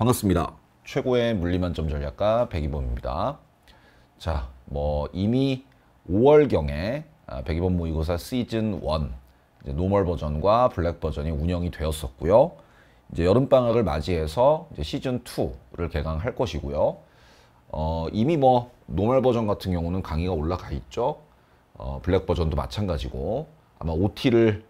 반갑습니다. 최고의 물리만점 전략가 배기범입니다. 자, 뭐 이미 5월경에 아, 배기범 모의고사 시즌 1 normal 버전과 black 버전이 운영이 되었었고요. 이제 여름 방학을 맞이해서 이제 시즌 2를 개강할 것이고요. 어, 이미 뭐 normal 버전 같은 경우는 강의가 올라가 있죠. 어, black 버전도 마찬가지고 아마 OT를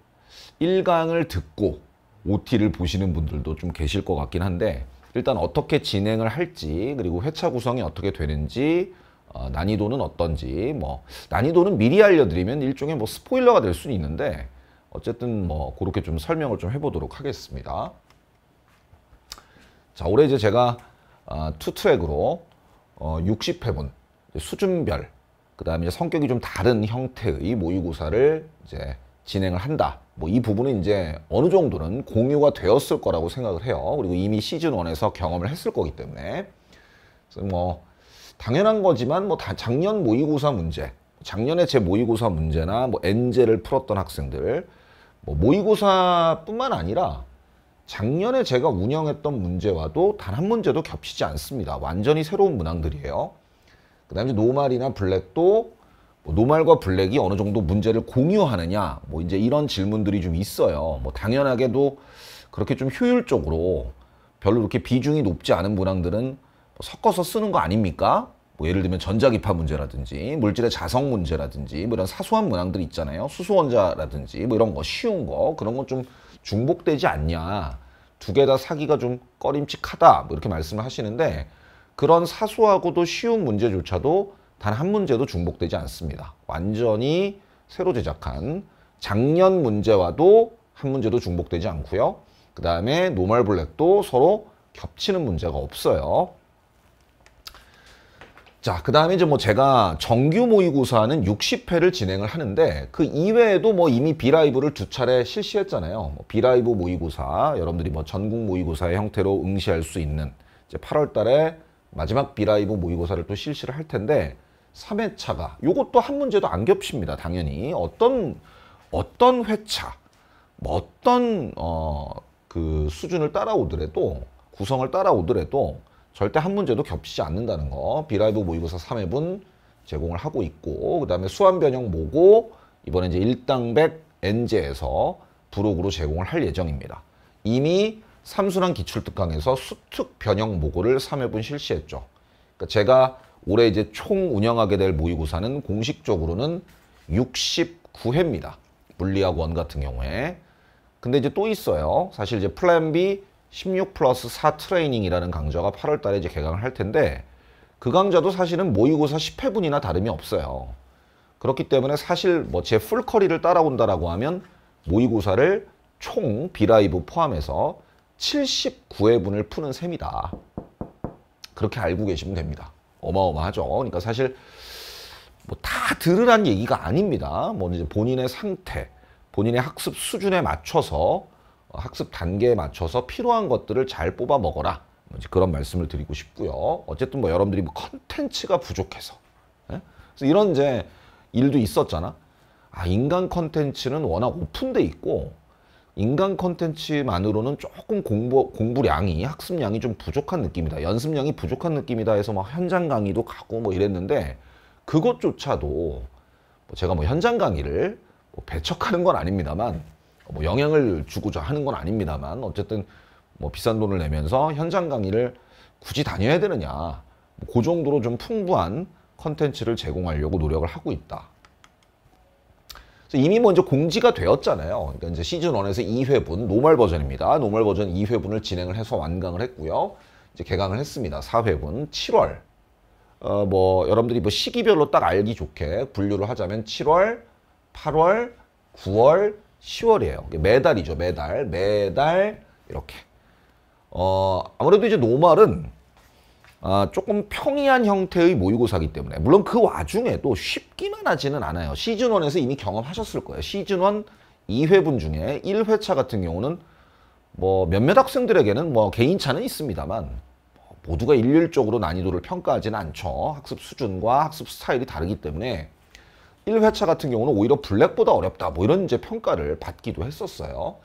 1강을 듣고 OT를 보시는 분들도 좀 계실 것 같긴 한데 일단 어떻게 진행을 할지 그리고 회차 구성이 어떻게 되는지 어, 난이도는 어떤지 뭐 난이도는 미리 알려드리면 일종의 뭐 스포일러가 될 수는 있는데 어쨌든 뭐 그렇게 좀 설명을 좀 해보도록 하겠습니다. 자 올해 이제 제가 어, two track으로 어, 60회분 수준별 그 다음에 성격이 좀 다른 형태의 모의고사를 이제 진행을 한다. 뭐 이 부분은 이제 어느 정도는 공유가 되었을 거라고 생각을 해요. 그리고 이미 시즌 1에서 경험을 했을 거기 때문에. 그래서 뭐 당연한 거지만 뭐 작년 모의고사 문제, 작년에 제 모의고사 문제나 뭐 엔제를 풀었던 학생들, 뭐 모의고사뿐만 아니라 작년에 제가 운영했던 문제와도 단 한 문제도 겹치지 않습니다. 완전히 새로운 문항들이에요. 그 다음에 노말이나 블랙도 뭐 노말과 블랙이 어느 정도 문제를 공유하느냐 뭐 이제 이런 질문들이 좀 있어요. 뭐 당연하게도 그렇게 좀 효율적으로 별로 그렇게 비중이 높지 않은 문항들은 뭐 섞어서 쓰는 거 아닙니까? 뭐 예를 들면 전자기파 문제라든지 물질의 자성 문제라든지 뭐 이런 사소한 문항들 있잖아요. 수소원자라든지 뭐 이런 거 쉬운 거 그런 건 좀 중복되지 않냐. 두 개 다 사기가 좀 꺼림칙하다. 뭐 이렇게 말씀을 하시는데 그런 사소하고도 쉬운 문제조차도 단 한 문제도 중복되지 않습니다. 완전히 새로 제작한 작년 문제와도 한 문제도 중복되지 않고요. 그 다음에 normal black도 서로 겹치는 문제가 없어요. 자, 그 다음에 이제 뭐 제가 정규 모의고사는 60회를 진행을 하는데 그 이외에도 뭐 이미 비라이브를 두 차례 실시했잖아요. 뭐 비라이브 모의고사, 여러분들이 뭐 전국 모의고사의 형태로 응시할 수 있는 이제 8월 달에 마지막 비라이브 모의고사를 또 실시를 할 텐데 3회차가 요것도 한 문제도 안 겹칩니다. 당연히 어떤 어떤 회차 뭐 어떤 어 그 수준을 따라오더라도 구성을 따라오더라도 절대 한 문제도 겹치지 않는다는 거 비라이브 모의고사 3회분 제공을 하고 있고 그 다음에 수완 변형 모고 이번에 이제 일당백 N제에서 부록으로 제공을 할 예정입니다. 이미 삼순환 기출특강에서 수특 변형 모고를 3회분 실시했죠. 그러니까 제가 올해 이제 총 운영하게 될 모의고사는 공식적으로는 69회입니다. 물리학 원 같은 경우에. 근데 이제 또 있어요. 사실 이제 plan B 16 플러스 4 트레이닝이라는 강좌가 8월 달에 이제 개강을 할 텐데 그 강좌도 사실은 모의고사 10회분이나 다름이 없어요. 그렇기 때문에 사실 뭐 제 full커리를 따라온다라고 하면 모의고사를 총 B Live 포함해서 79회분을 푸는 셈이다. 그렇게 알고 계시면 됩니다. 어마어마하죠. 그러니까 사실 뭐 다 들으란 얘기가 아닙니다. 뭐 이제 본인의 상태, 본인의 학습 수준에 맞춰서 학습 단계에 맞춰서 필요한 것들을 잘 뽑아 먹어라. 뭐 그런 말씀을 드리고 싶고요. 어쨌든 뭐 여러분들이 뭐 컨텐츠가 부족해서 예? 그래서 이런 이제 일도 있었잖아. 아 인간 컨텐츠는 워낙 오픈돼 있고 인간 컨텐츠만으로는 조금 공부 공부량이 학습량이 좀 부족한 느낌이다. 연습량이 부족한 느낌이다 해서 막 현장 강의도 가고 뭐 이랬는데 그것조차도 뭐 제가 뭐 현장 강의를 뭐 배척하는 건 아닙니다만 뭐 영향을 주고자 하는 건 아닙니다만 어쨌든 뭐 비싼 돈을 내면서 현장 강의를 굳이 다녀야 되느냐 뭐그 정도로 좀 풍부한 컨텐츠를 제공하려고 노력을 하고 있다. 이미 먼저 공지가 되었잖아요. 그러니까 이제 시즌 1에서 2회분 normal 버전입니다. normal 버전 2회분을 진행을 해서 완강을 했고요. 이제 개강을 했습니다. 4회분 7월. 어 뭐 여러분들이 뭐 시기별로 딱 알기 좋게 분류를 하자면 7월, 8월, 9월, 10월이에요. 매달이죠. 매달. 매달 이렇게. 어 아무래도 이제 노멀은 아, 조금 평이한 형태의 모의고사기 때문에 물론 그 와중에도 쉽기만 하지는 않아요. 시즌1에서 이미 경험하셨을 거예요. 시즌1 2회분 중에 1회차 같은 경우는 뭐 몇몇 학생들에게는 뭐 개인차는 있습니다만 모두가 일률적으로 난이도를 평가하지는 않죠. 학습 수준과 학습 스타일이 다르기 때문에 1회차 같은 경우는 오히려 블랙보다 어렵다 뭐 이런 이제 평가를 받기도 했었어요.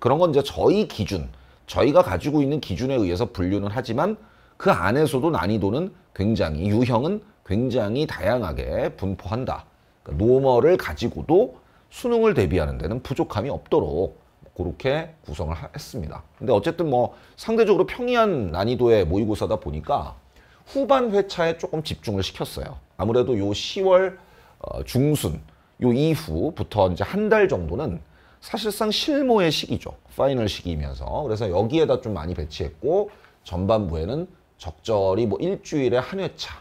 그런 건 이제 저희 기준 저희가 가지고 있는 기준에 의해서 분류는 하지만 그 안에서도 난이도는 굉장히 유형은 굉장히 다양하게 분포한다. 그러니까 normal을 가지고도 수능을 대비하는 데는 부족함이 없도록 그렇게 구성을 했습니다. 근데 어쨌든 뭐 상대적으로 평이한 난이도의 모의고사다 보니까 후반 회차에 조금 집중을 시켰어요. 아무래도 요 10월 어, 중순 요 이후부터 이제 한 달 정도는 사실상 실모의 시기죠. final 시기이면서. 그래서 여기에다 좀 많이 배치했고 전반부에는 적절히 뭐 일주일에 한 회차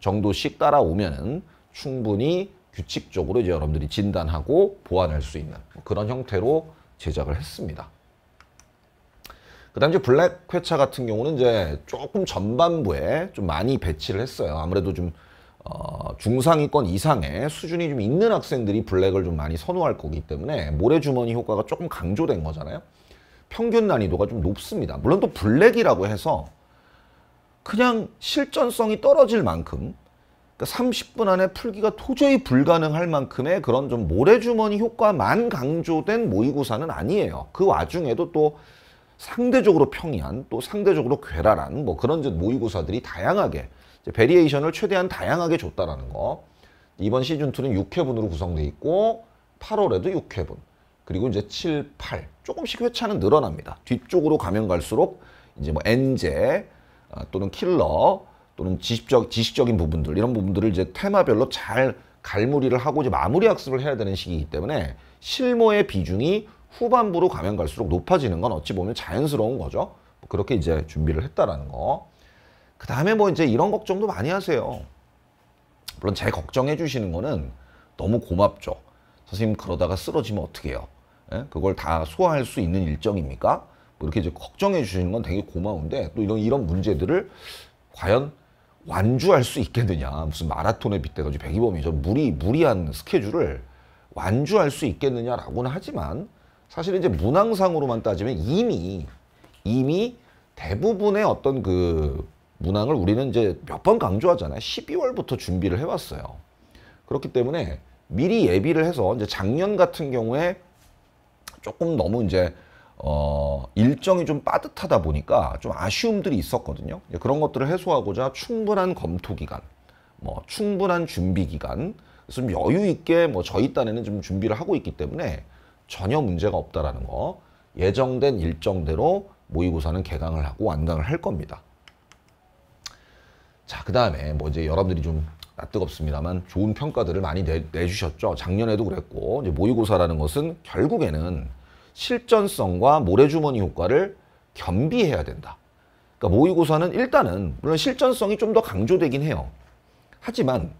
정도씩 따라오면은 충분히 규칙적으로 이제 여러분들이 진단하고 보완할 수 있는 그런 형태로 제작을 했습니다. 그 다음 이제 black 회차 같은 경우는 이제 조금 전반부에 좀 많이 배치를 했어요. 아무래도 좀 어, 중상위권 이상의 수준이 좀 있는 학생들이 블랙을 좀 많이 선호할 거기 때문에 모래주머니 효과가 조금 강조된 거잖아요. 평균 난이도가 좀 높습니다. 물론 또 블랙이라고 해서 그냥 실전성이 떨어질 만큼 그러니까 30분 안에 풀기가 도저히 불가능할 만큼의 그런 좀 모래주머니 효과만 강조된 모의고사는 아니에요. 그 와중에도 또 상대적으로 평이한 또 상대적으로 괴랄한 뭐 그런 모의고사들이 다양하게 variation을 최대한 다양하게 줬다라는 거. 이번 시즌2는 6회분으로 구성돼 있고 8월에도 6회분. 그리고 이제 7, 8 조금씩 회차는 늘어납니다. 뒤쪽으로 가면 갈수록 이제 뭐 아, 또는 킬러 또는 지식적 지식적인 부분들 이런 부분들을 이제 테마별로 잘 갈무리를 하고 이제 마무리 학습을 해야 되는 시기이기 때문에 실모의 비중이 후반부로 가면 갈수록 높아지는 건 어찌 보면 자연스러운 거죠. 그렇게 이제 준비를 했다라는 거. 그 다음에 뭐 이제 이런 걱정도 많이 하세요. 물론 제 걱정해 주시는 거는 너무 고맙죠. 선생님 그러다가 쓰러지면 어떻게 해요? 예? 그걸 다 소화할 수 있는 일정입니까? 뭐 이렇게 이제 걱정해 주시는 건 되게 고마운데 또 이런 이런 문제들을 과연 완주할 수 있겠느냐 무슨 마라톤에 빗대가지고 백이범이 저 무리 무리한 스케줄을 완주할 수 있겠느냐라고는 하지만 사실 이제 문항상으로만 따지면 이미 이미 대부분의 어떤 그 문항을 우리는 이제 몇 번 강조하잖아요. 12월부터 준비를 해왔어요. 그렇기 때문에 미리 예비를 해서 이제 작년 같은 경우에 조금 너무 이제 어 일정이 좀 빠듯하다 보니까 좀 아쉬움들이 있었거든요. 그런 것들을 해소하고자 충분한 검토 기간, 뭐 충분한 준비 기간, 좀 여유 있게 뭐 저희 딴에는 좀 준비를 하고 있기 때문에 전혀 문제가 없다라는 거. 예정된 일정대로 모의고사는 개강을 하고 완강을 할 겁니다. 자, 그 다음에 뭐 이제 여러분들이 좀 낯뜨겁습니다만 좋은 평가들을 많이 내, 내주셨죠. 작년에도 그랬고 모의고사라는 것은 결국에는 실전성과 모래주머니 효과를 겸비해야 된다. 그러니까 모의고사는 일단은 물론 실전성이 좀 더 강조되긴 해요. 하지만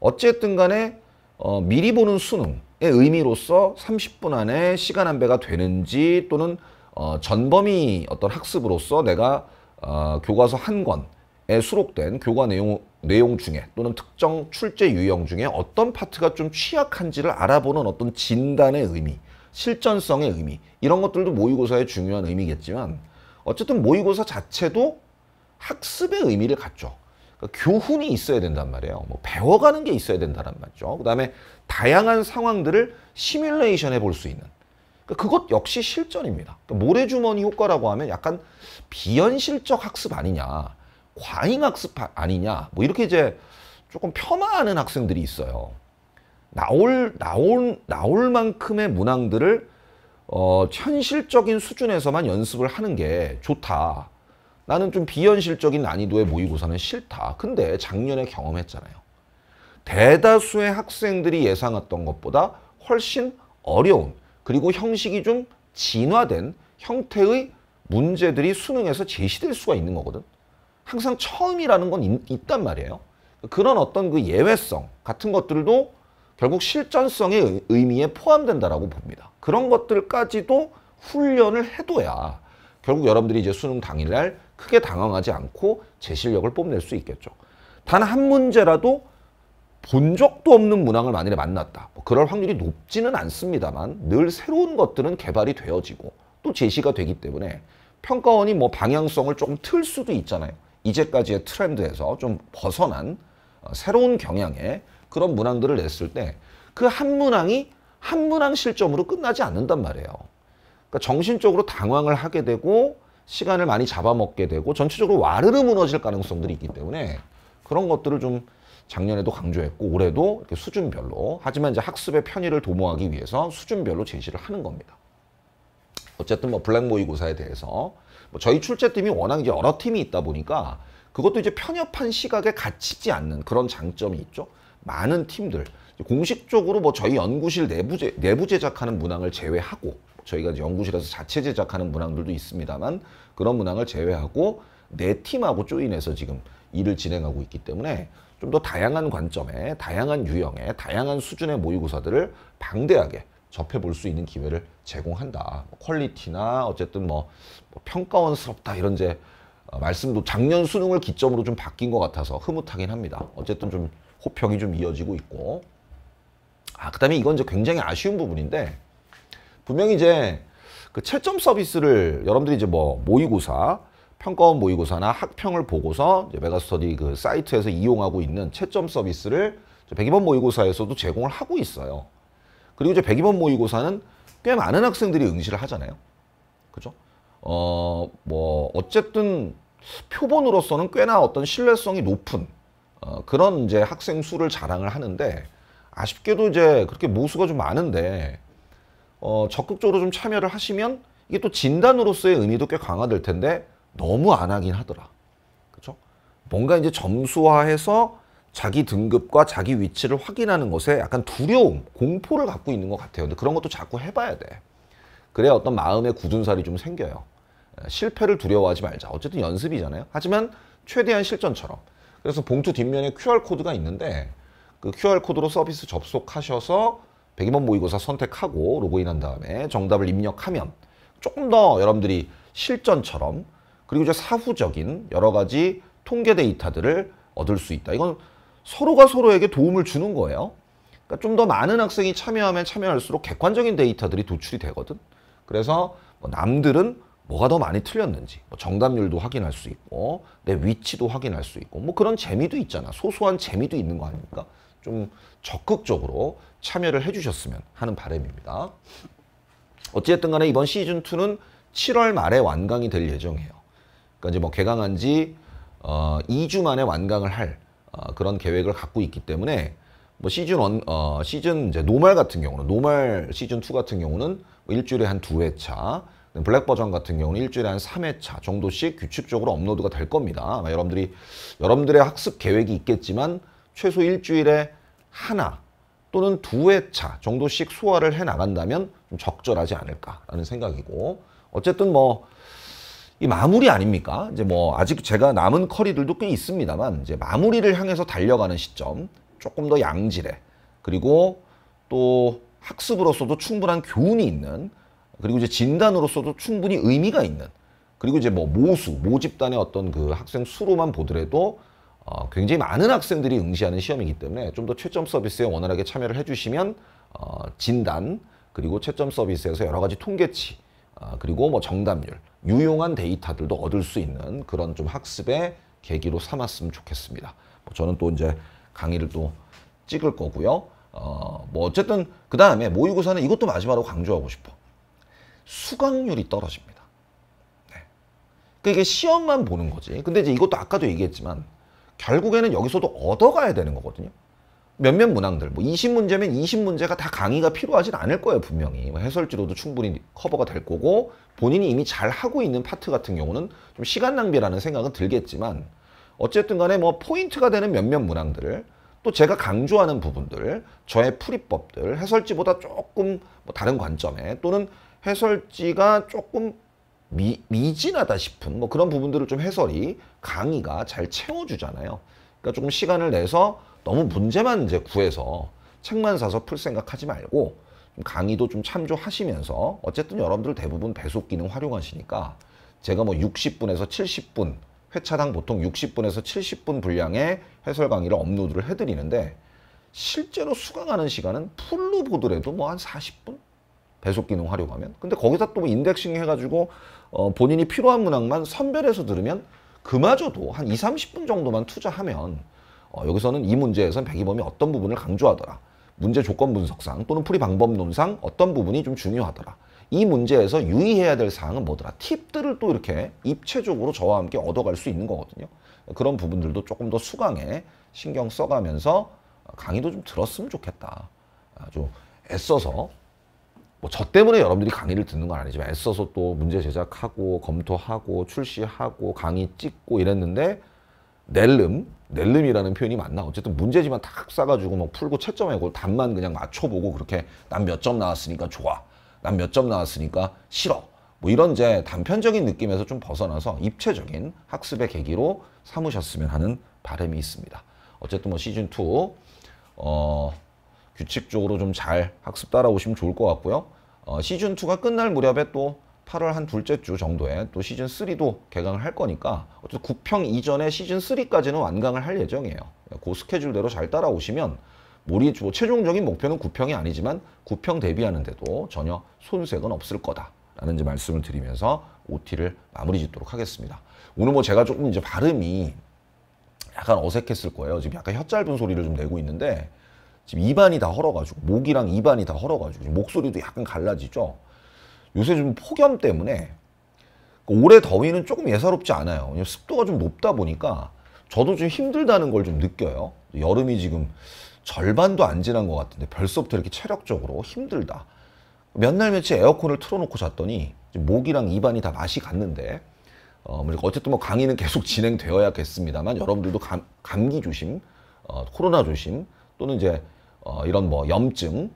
어쨌든 간에 어, 미리 보는 수능의 의미로서 30분 안에 시간 안배가 되는지 또는 어, 전범위 어떤 학습으로서 내가 어, 교과서 한 권 에 수록된 교과 내용, 내용 중에 또는 특정 출제 유형 중에 어떤 파트가 좀 취약한지를 알아보는 어떤 진단의 의미, 실전성의 의미 이런 것들도 모의고사의 중요한 의미겠지만 어쨌든 모의고사 자체도 학습의 의미를 갖죠. 그러니까 교훈이 있어야 된단 말이에요. 뭐 배워가는 게 있어야 된다는 말이죠. 그 다음에 다양한 상황들을 시뮬레이션 해볼 수 있는 그러니까 그것 역시 실전입니다. 그러니까 모래주머니 효과라고 하면 약간 비현실적 학습 아니냐. 과잉 학습 아니냐 뭐 이렇게 이제 조금 폄하하는 학생들이 있어요. 나올 나올 나올 만큼의 문항들을 어, 현실적인 수준에서만 연습을 하는 게 좋다. 나는 좀 비현실적인 난이도의 모의고사는 싫다. 근데 작년에 경험했잖아요. 대다수의 학생들이 예상했던 것보다 훨씬 어려운 그리고 형식이 좀 진화된 형태의 문제들이 수능에서 제시될 수가 있는 거거든. 항상 처음이라는 건 있, 단 말이에요. 그런 어떤 그 예외성 같은 것들도 결국 실전성의 의미에 포함된다라고 봅니다. 그런 것들까지도 훈련을 해둬야 결국 여러분들이 이제 수능 당일날 크게 당황하지 않고 제 실력을 뽐낼 수 있겠죠. 단 한 문제라도 본 적도 없는 문항을 만일에 만났다. 뭐 그럴 확률이 높지는 않습니다만 늘 새로운 것들은 개발이 되어지고 또 제시가 되기 때문에 평가원이 뭐 방향성을 조금 틀 수도 있잖아요. 이제까지의 트렌드에서 좀 벗어난 어, 새로운 경향의 그런 문항들을 냈을 때 그 한 문항이 한 문항 실점으로 끝나지 않는단 말이에요. 그러니까 정신적으로 당황을 하게 되고 시간을 많이 잡아먹게 되고 전체적으로 와르르 무너질 가능성들이 있기 때문에 그런 것들을 좀 작년에도 강조했고 올해도 이렇게 수준별로 하지만 이제 학습의 편의를 도모하기 위해서 수준별로 제시를 하는 겁니다. 어쨌든 뭐 블랙 모의고사에 대해서 뭐 저희 출제팀이 워낙 이제 여러 팀이 있다 보니까 그것도 이제 편협한 시각에 갇히지 않는 그런 장점이 있죠. 많은 팀들 공식적으로 뭐 저희 연구실 내부 제, 내부 제작하는 문항을 제외하고 저희가 연구실에서 자체 제작하는 문항들도 있습니다만 그런 문항을 제외하고 네 팀하고 조인해서 지금 일을 진행하고 있기 때문에 좀 더 다양한 관점에 다양한 유형의 다양한 수준의 모의고사들을 방대하게 접해볼 수 있는 기회를 제공한다. 뭐 퀄리티나 어쨌든 뭐, 뭐 평가원스럽다 이런 제 어, 말씀도 작년 수능을 기점으로 좀 바뀐 것 같아서 흐뭇하긴 합니다. 어쨌든 좀 호평이 좀 이어지고 있고 아 그다음에 이건 이제 굉장히 아쉬운 부분인데 분명히 이제 그 채점 서비스를 여러분들이 이제 뭐 모의고사 평가원 모의고사나 학평을 보고서 메가스터디 그 사이트에서 이용하고 있는 채점 서비스를 102번 모의고사에서도 제공을 하고 있어요. 그리고 이제 102번 모의고사는 꽤 많은 학생들이 응시를 하잖아요. 그죠? 어, 뭐, 어쨌든 표본으로서는 꽤나 어떤 신뢰성이 높은 어, 그런 이제 학생 수를 자랑을 하는데 아쉽게도 이제 그렇게 모수가 좀 많은데 어, 적극적으로 좀 참여를 하시면 이게 또 진단으로서의 의미도 꽤 강화될 텐데 너무 안 하긴 하더라. 뭔가 이제 점수화해서 자기 등급과 자기 위치를 확인하는 것에 약간 두려움, 공포를 갖고 있는 것 같아요. 근데 그런 것도 자꾸 해봐야 돼. 그래야 어떤 마음의 굳은 살이 좀 생겨요. 실패를 두려워하지 말자. 어쨌든 연습이잖아요. 하지만 최대한 실전처럼. 그래서 봉투 뒷면에 QR코드가 있는데 그 QR코드로 서비스 접속하셔서 100번 모의고사 선택하고 로그인한 다음에 정답을 입력하면 조금 더 여러분들이 실전처럼 그리고 이제 사후적인 여러 가지 통계 데이터들을 얻을 수 있다. 이건 서로가 서로에게 도움을 주는 거예요. 그러니까 좀 더 많은 학생이 참여하면 참여할수록 객관적인 데이터들이 도출이 되거든. 그래서 뭐 남들은 뭐가 더 많이 틀렸는지 뭐 정답률도 확인할 수 있고 내 위치도 확인할 수 있고 뭐 그런 재미도 있잖아. 소소한 재미도 있는 거 아닙니까? 좀 적극적으로 참여를 해주셨으면 하는 바람입니다. 어찌됐든 간에 이번 시즌2는 7월 말에 완강이 될 예정이에요. 그러니까 이제 뭐 개강한 지 어, 2주 만에 완강을 할 어, 그런 계획을 갖고 있기 때문에 뭐 시즌 1, 어, 시즌 이제 노말 같은 경우는 노말 시즌 2 같은 경우는 뭐 일주일에 한 두 회차, 블랙 버전 같은 경우는 일주일에 한 3회차 정도씩 규칙적으로 업로드가 될 겁니다. 여러분들이 여러분들의 학습 계획이 있겠지만 최소 일주일에 하나 또는 두 회차 정도씩 소화를 해 나간다면 좀 적절하지 않을까라는 생각이고 어쨌든 뭐 이 마무리 아닙니까? 이제 뭐 아직 제가 남은 커리들도 꽤 있습니다만 이제 마무리를 향해서 달려가는 시점 조금 더 양질의 그리고 또 학습으로서도 충분한 교훈이 있는 그리고 이제 진단으로서도 충분히 의미가 있는 그리고 이제 뭐 모수 모집단의 어떤 그 학생 수로만 보더라도 어, 굉장히 많은 학생들이 응시하는 시험이기 때문에 좀더 채점 서비스에 원활하게 참여를 해주시면 어, 진단 그리고 채점 서비스에서 여러 가지 통계치 어, 그리고 뭐 정답률 유용한 데이터들도 얻을 수 있는 그런 좀 학습의 계기로 삼았으면 좋겠습니다. 뭐 저는 또 이제 강의를 또 찍을 거고요. 어, 뭐 어쨌든 그 다음에 모의고사는 이것도 마지막으로 강조하고 싶어. 수강률이 떨어집니다. 네. 이게 시험만 보는 거지. 근데 이제 이것도 아까도 얘기했지만 결국에는 여기서도 얻어가야 되는 거거든요. 몇몇 문항들, 뭐 20문제면 20문제가 다 강의가 필요하진 않을 거예요, 분명히. 뭐 해설지로도 충분히 커버가 될 거고, 본인이 이미 잘 하고 있는 파트 같은 경우는 좀 시간 낭비라는 생각은 들겠지만, 어쨌든 간에 뭐 포인트가 되는 몇몇 문항들을 또 제가 강조하는 부분들, 저의 풀이법들, 해설지보다 조금 뭐 다른 관점에 또는 해설지가 조금 미, 미진하다 싶은 뭐 그런 부분들을 좀 해설이 강의가 잘 채워주잖아요. 그러니까 조금 시간을 내서 너무 문제만 이제 구해서 책만 사서 풀 생각하지 말고 강의도 좀 참조하시면서 어쨌든 여러분들 대부분 배속 기능 활용하시니까 제가 뭐 60분에서 70분 회차당 보통 60분에서 70분 분량의 해설 강의를 업로드를 해드리는데 실제로 수강하는 시간은 full로 보더라도 뭐 한 40분 배속 기능 활용하면 근데 거기다 또뭐 indexing 해가지고 어 본인이 필요한 문항만 선별해서 들으면 그마저도 한 2, 30분 정도만 투자하면 어 여기서는 이 문제에선 백이범이 어떤 부분을 강조하더라 문제 조건 분석상 또는 풀이 방법론상 어떤 부분이 좀 중요하더라 이 문제에서 유의해야 될 사항은 뭐더라? 팁들을 또 이렇게 입체적으로 저와 함께 얻어갈 수 있는 거거든요. 그런 부분들도 조금 더 수강에 신경 써가면서 강의도 좀 들었으면 좋겠다. 아주 애써서 뭐 저 때문에 여러분들이 강의를 듣는 건 아니지만 애써서 또 문제 제작하고 검토하고 출시하고 강의 찍고 이랬는데 낼름 낼름이라는 표현이 맞나? 어쨌든 문제지만 탁 싸가지고 막 풀고 채점하고 답만 그냥 맞춰보고 그렇게 난 몇 점 나왔으니까 좋아 난 몇 점 나왔으니까 싫어. 뭐 이런 이제 단편적인 느낌에서 좀 벗어나서 입체적인 학습의 계기로 삼으셨으면 하는 바람이 있습니다. 어쨌든 뭐 시즌 2 어, 규칙적으로 좀 잘 학습 따라오시면 좋을 것 같고요. 어, 시즌 2가 끝날 무렵에 또 8월 한 둘째 주 정도에 또 시즌 3도 개강을 할 거니까 어쨌든 9평 이전에 시즌 3까지는 완강을 할 예정이에요. 그 스케줄대로 잘 따라오시면 우리 뭐 최종적인 목표는 9평이 아니지만 9평 대비하는데도 전혀 손색은 없을 거다 라는 이제 말씀을 드리면서 OT를 마무리 짓도록 하겠습니다. 오늘 뭐 제가 조금 이제 발음이 약간 어색했을 거예요. 지금 약간 혀 짧은 소리를 좀 내고 있는데 지금 입안이 다 헐어가지고 목이랑 입안이 다 헐어가지고 목소리도 약간 갈라지죠. 요새 좀 폭염 때문에 그 올해 더위는 조금 예사롭지 않아요. 습도가 좀 높다 보니까 저도 좀 힘들다는 걸 좀 느껴요. 여름이 지금 절반도 안 지난 것 같은데 벌써부터 이렇게 체력적으로 힘들다. 몇 날 며칠 에어컨을 틀어놓고 잤더니 목이랑 입안이 다 맛이 갔는데 어, 뭐 어쨌든 뭐 강의는 계속 진행되어야겠습니다만 여러분들도 감, 감기 조심, 어, 코로나 조심 또는 이제 어, 이런 뭐 염증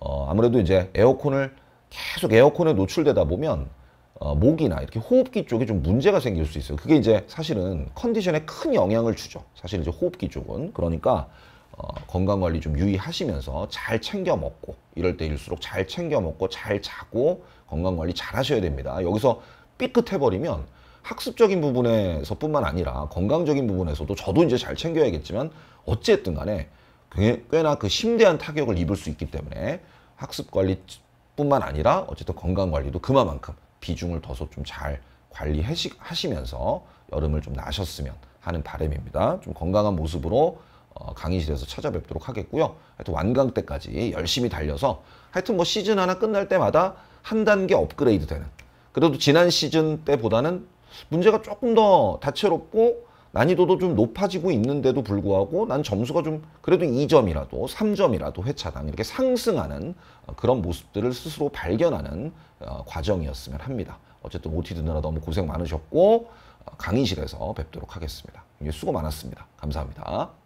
어, 아무래도 이제 에어컨을 계속 에어컨에 노출되다 보면 어, 목이나 이렇게 호흡기 쪽에 좀 문제가 생길 수 있어요. 그게 이제 사실은 컨디션에 큰 영향을 주죠. 사실 이제 호흡기 쪽은 그러니까 어, 건강 관리 좀 유의하시면서 잘 챙겨 먹고 이럴 때일수록 잘 챙겨 먹고 잘 자고 건강 관리 잘 하셔야 됩니다. 여기서 삐끗해 버리면 학습적인 부분에서뿐만 아니라 건강적인 부분에서도 저도 이제 잘 챙겨야겠지만 어쨌든 간에 꽤나 그 심대한 타격을 입을 수 있기 때문에 학습 관리뿐만 아니라 어쨌든 건강 관리도 그만큼 비중을 둬서 좀 잘 관리하시면서 여름을 좀 나셨으면 하는 바람입니다. 좀 건강한 모습으로 어, 강의실에서 찾아뵙도록 하겠고요. 하여튼 완강 때까지 열심히 달려서 하여튼 뭐 시즌 하나 끝날 때마다 한 단계 업그레이드 되는 그래도 지난 시즌 때보다는 문제가 조금 더 다채롭고 난이도도 좀 높아지고 있는데도 불구하고 난 점수가 좀 그래도 2점이라도 3점이라도 회차당 이렇게 상승하는 어, 그런 모습들을 스스로 발견하는 어, 과정이었으면 합니다. 어쨌든 OT 듣느라 너무 고생 많으셨고 어, 강의실에서 뵙도록 하겠습니다. 수고 많았습니다. 감사합니다.